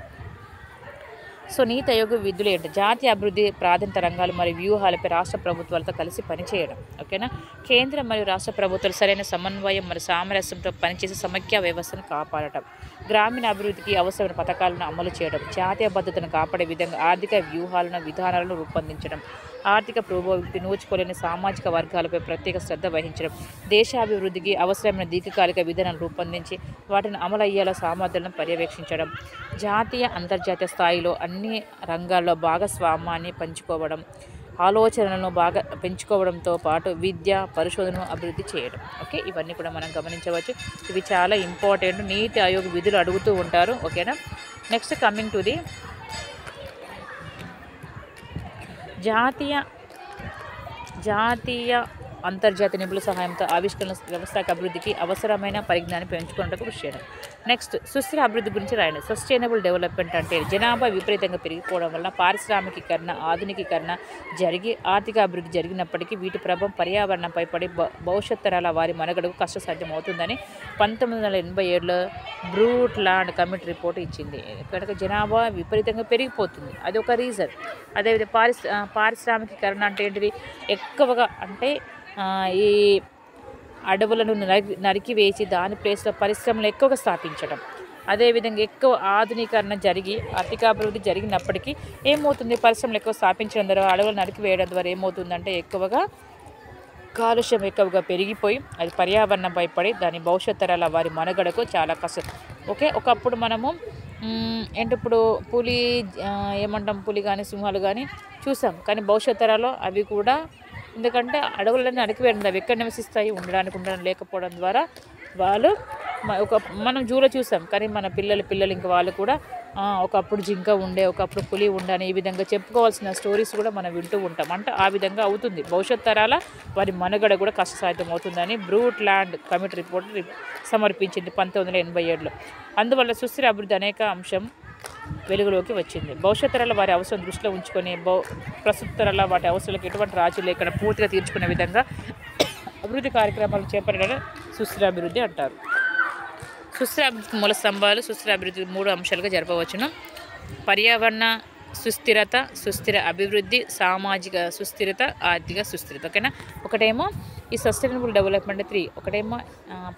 సో నీతి ఆయోగ విధులు ఏంటి? జాతీయ అభివృద్ధి ప్రాధాన్యత రంగాలు మరియు వ్యూహాలపై రాష్ట్ర ప్రభుత్వాలతో కలిసి పనిచేయడం ఓకేనా? కేంద్ర మరియు రాష్ట్ర ప్రభుత్వాలు సరైన సమన్వయం మరియు సామరస్యంతో పనిచేసే సమైక్య వ్యవస్థను కాపాడటం గ్రామీణ అభివృద్ధికి అవసరమైన పథకాలను అమలు చేయడం జాతీయ భద్రతను కాపాడే విధంగా ఆర్థిక వ్యూహాలను విధానాలను రూపొందించడం ఆర్థిక పురోభివృద్ధి నోచుకోలేని సామాజిక వర్గాలపై ప్రత్యేక శ్రద్ధ వహించడం దేశాభివృద్ధికి అవసరమైన దీర్ఘకాలిక విధానాలు రూపొందించి వాటిని అమలయ్యేలా సామర్థ్యాలను పర్యవేక్షించడం జాతీయ అంతర్జాతీయ స్థాయిలో అన్ని రంగాల్లో భాగస్వామ్యాన్ని పంచుకోవడం ఆలోచనలను బాగా పెంచుకోవడంతో పాటు విద్య పరిశోధనను అభివృద్ధి చేయడం. ఓకే ఇవన్నీ కూడా మనం గమనించవచ్చు. ఇవి చాలా ఇంపార్టెంట్. నీతి ఆయోగ్ విధులు అడుగుతూ ఉంటారు. ఓకేనా? నెక్స్ట్ కమింగ్ టు ది జాతీయ జాతీయ అంతర్జాతీయ నిపుణుల సహాయంతో ఆవిష్కరణ వ్యవస్థకు అభివృద్ధికి అవసరమైన పరిజ్ఞానం పెంచుకున్నట్టు కృషి చేయడం. నెక్స్ట్ సుస్థిర అభివృద్ధి గురించి రాయండి. సస్టైనబుల్ డెవలప్మెంట్ అంటే జనాభా విపరీతంగా పెరిగిపోవడం వల్ల పారిశ్రామికీకరణ ఆధునికీకరణ జరిగి ఆర్థిక అభివృద్ధి జరిగినప్పటికీ వీటి ప్రభావం పర్యావరణంపై పడి భవిష్యత్ తరాల వారి మనుగడకు కష్టసాధ్యం అవుతుందని పంతొమ్మిది వందల ఎనభై ఏడులో బ్రూట్ ల్యాండ్ కమిటీ రిపోర్ట్ ఇచ్చింది. ఇక్కడ జనాభా విపరీతంగా పెరిగిపోతుంది. అది ఒక రీజన్ అదేవిధంగా పారిశ్ పారిశ్రామికీకరణ అంటే ఏంటిది? ఎక్కువగా అంటే ఈ అడవులను నరికి నరికివేసి దాని ప్లేస్లో పరిశ్రమలు ఎక్కువగా స్థాపించడం. అదేవిధంగా ఎక్కువ ఆధునీకరణ జరిగి ఆర్థికాభివృద్ధి జరిగినప్పటికీ ఏమవుతుంది? పరిశ్రమలు ఎక్కువ స్థాపించడం ద్వారా అడవులు నరికివేయడం ద్వారా ఏమవుతుందంటే ఎక్కువగా కాలుష్యం ఎక్కువగా పెరిగిపోయి అది పర్యావరణం భయపడి దాని భవిష్యత్ తరాల వారి మనుగడకు చాలా కష్టం. ఓకే ఒకప్పుడు మనము ఏంటి ఇప్పుడు పులి ఏమంటాం పులి కానీ సింహాలు కానీ చూసాం. కానీ భవిష్యత్ తరాలో అవి కూడా ఎందుకంటే అడవులన్నీ అడిగివేయడం అవి ఎక్కడ నివసిస్తాయి? ఉండడానికి ఉండడం లేకపోవడం ద్వారా వాళ్ళు ఒక మనం జూలో చూసాం. కానీ మన పిల్లల పిల్లలు ఇంకా వాళ్ళు కూడా ఒకప్పుడు జింక ఉండే ఒకప్పుడు పులి ఉండే అని ఈ విధంగా చెప్పుకోవాల్సిన స్టోరీస్ కూడా మనం వింటూ ఉంటాం. అంటే ఆ విధంగా అవుతుంది. భవిష్యత్ తరాల వారి మనుగడ కూడా కష్టసాధ్యం అవుతుందని బ్రూట్ ల్యాండ్ కమిటీ రిపోర్ట్ సమర్పించింది పంతొమ్మిది వందల ఎనభై ఏడులో. అందువల్ల సుస్థిర అభివృద్ధి అనేక అంశం వెలుగులోకి వచ్చింది. భవిష్యత్ తరాల వారి అవసరం దృష్టిలో ఉంచుకొని భౌ ప్రస్తుత తరాల వాటి అవసరాలకు ఎటువంటి రాజు లేకుండా పూర్తిగా తీర్చుకునే విధంగా అభివృద్ధి కార్యక్రమాలు చేపట్టడం సుస్థిర అభివృద్ధి అంటారు. సుస్థిర మూల స్తంభాలు సుస్థిర అభివృద్ధి మూడు అంశాలుగా జరపవచ్చును. పర్యావరణ సుస్థిరత సుస్థిర అభివృద్ధి సామాజిక సుస్థిరత ఆర్థిక సుస్థిరత. ఓకేనా? ఒకటేమో ఈ సస్టైనబుల్ డెవలప్మెంట్ త్రీ ఒకటేమో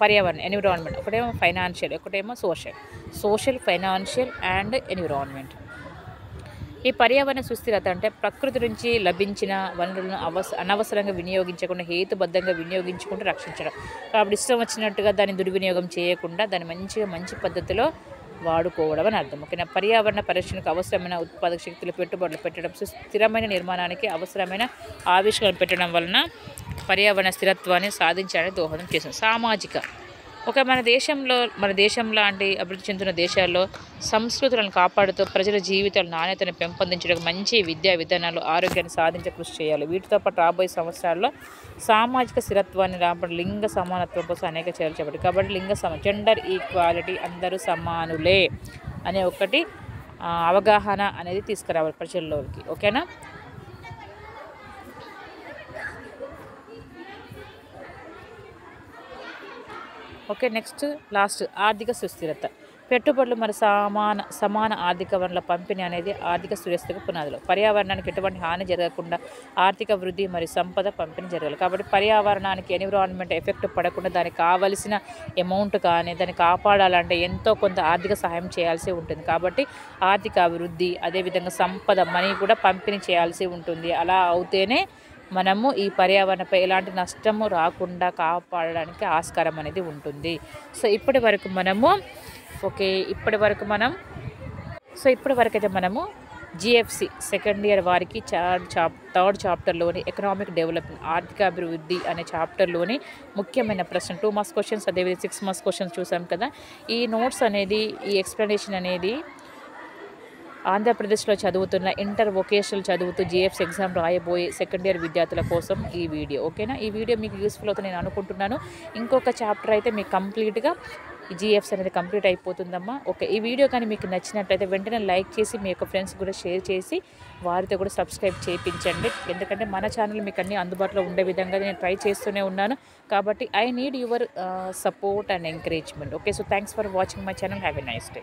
పర్యావరణం ఎన్విరాన్మెంట్ ఒకటేమో ఫైనాన్షియల్ ఒకటేమో social social financial and environment ఈ పర్యావరణ సుస్థిరత అంటే ప్రకృతి నుంచి లభించిన వనరులను అవస అనవసరంగా వినియోగించకుండా హేతుబద్ధంగా వినియోగించుకుంటూ రక్షించడం. కాబట్టి ఇష్టం వచ్చినట్టుగా దాన్ని దుర్వినియోగం చేయకుండా దాన్ని మంచిగా మంచి పద్ధతిలో వాడుకోవడం అని అర్థం. ఓకేనా? పర్యావరణ పరిరక్షణకు అవసరమైన ఉత్పాదక శక్తులు పెట్టుబడులు పెట్టడం స్థిరమైన నిర్మాణానికి అవసరమైన ఆవిష్కరణ పెట్టడం వలన పర్యావరణ స్థిరత్వాన్ని సాధించడానికి దోహదం చేస్తుంది. సామాజిక ఒక మన దేశంలో మన దేశం లాంటి అభివృద్ధి చెందుతున్న దేశాల్లో సంస్కృతులను కాపాడుతూ ప్రజల జీవితాల నాణ్యతను పెంపొందించడానికి మంచి విద్యా విధానాలు ఆరోగ్యాన్ని సాధించే కృషి చేయాలి. వీటితో పాటు రాబోయే సంవత్సరాల్లో సామాజిక స్థిరత్వాన్ని రాబడి లింగ సమానత్వం కోసం అనేక చర్యలు చేపట్టారు కాబట్టి లింగ సమ జెండర్ ఈక్వాలిటీ అందరూ సమానులే అనే ఒకటి అవగాహన అనేది తీసుకురావాలి ప్రజల్లోకి. ఓకేనా? ఓకే నెక్స్ట్ లాస్ట్ ఆర్థిక సుస్థిరత. పెట్టుబడులు మరి సమాన సమాన ఆర్థిక వనరుల పంపిణీ అనేది ఆర్థిక సుస్థిరతకు పునాదులు. పర్యావరణానికి ఎటువంటి హాని జరగకుండా ఆర్థిక వృద్ధి మరియు సంపద పంపిణీ జరగాలి. కాబట్టి పర్యావరణానికి ఎన్విరాన్మెంట్ ఎఫెక్ట్ పడకుండా దానికి కావలసిన అమౌంట్ కానీ దాన్ని కాపాడాలంటే ఎంతో కొంత ఆర్థిక సహాయం చేయాల్సి ఉంటుంది. కాబట్టి ఆర్థిక అభివృద్ధి అదేవిధంగా సంపద మనీ కూడా పంపిణీ చేయాల్సి ఉంటుంది. అలా అవుతేనే మనము ఈ పర్యావరణపై ఎలాంటి నష్టము రాకుండా కాపాడడానికి ఆస్కారం అనేది ఉంటుంది. సో ఇప్పటి వరకు మనము ఓకే ఇప్పటి వరకు మనం సో ఇప్పటి వరకు అయితే మనము జిఎఫ్సి సెకండ్ ఇయర్ వారికి థర్డ్ చాప్ థర్డ్ చాప్టర్లోని ఎకనామిక్ డెవలప్మెంట్ ఆర్థిక అభివృద్ధి అనే చాప్టర్లోని ముఖ్యమైన ప్రశ్న టూ మార్క్స్ క్వశ్చన్స్ అదేవిధంగా సిక్స్ మార్క్స్ క్వశ్చన్స్ చూసాం కదా. ఈ నోట్స్ అనేది ఈ ఎక్స్ప్లెనేషన్ అనేది ఆంధ్రప్రదేశ్లో చదువుతున్న ఇంటర్ వొకేషనల్ చదువుతూ జిఎఫ్స్ ఎగ్జామ్ రాయబోయే సెకండ్ ఇయర్ విద్యార్థుల కోసం ఈ వీడియో ఓకేనా? ఈ వీడియో మీకు యూస్ఫుల్ అవుతుంది నేను అనుకుంటున్నాను. ఇంకొక చాప్టర్ అయితే మీకు కంప్లీట్గా జిఎఫ్స్ అనేది కంప్లీట్ అయిపోతుందమ్మా. ఓకే ఈ వీడియో కానీ మీకు నచ్చినట్లయితే వెంటనే లైక్ చేసి మీ యొక్క ఫ్రెండ్స్ కూడా షేర్ చేసి వారితో కూడా సబ్స్క్రైబ్ చేయించండి. ఎందుకంటే మన ఛానల్ మీకు అన్ని అందుబాటులో ఉండే విధంగా నేను ట్రై చేస్తూనే ఉన్నాను. కాబట్టి I need your support and encouragement okay so thanks for watching my channel have a nice day